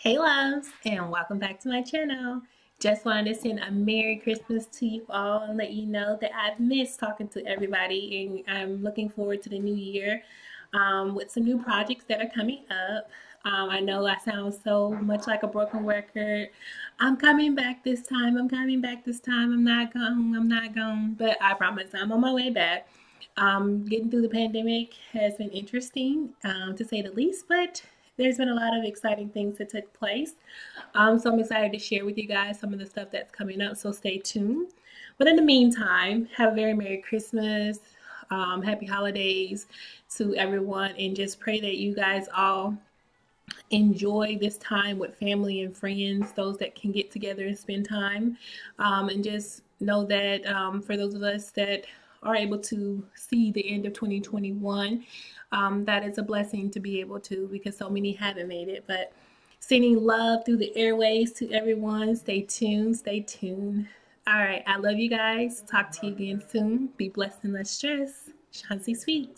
Hey loves and welcome back to my channel. Just wanted to send a Merry Christmas to you all and let you know that I've missed talking to everybody and I'm looking forward to the new year um, with some new projects that are coming up. Um, I know I sound so much like a broken record. I'm coming back this time. I'm coming back this time. I'm not gone. I'm not gone. But I promise I'm on my way back. Um, getting through the pandemic has been interesting um, to say the least, but there's been a lot of exciting things that took place. Um, so I'm excited to share with you guys some of the stuff that's coming up. So stay tuned. But in the meantime, have a very Merry Christmas. Um, happy holidays to everyone. And just pray that you guys all enjoy this time with family and friends, those that can get together and spend time. Um, and just know that um, for those of us that are able to see the end of 2021, um, that is a blessing to be able to because so many haven't made it. But sending love through the airways to everyone. Stay tuned. Stay tuned. All right. I love you guys. Talk to you again soon. Be blessed and less stress. Chauncey Sweets.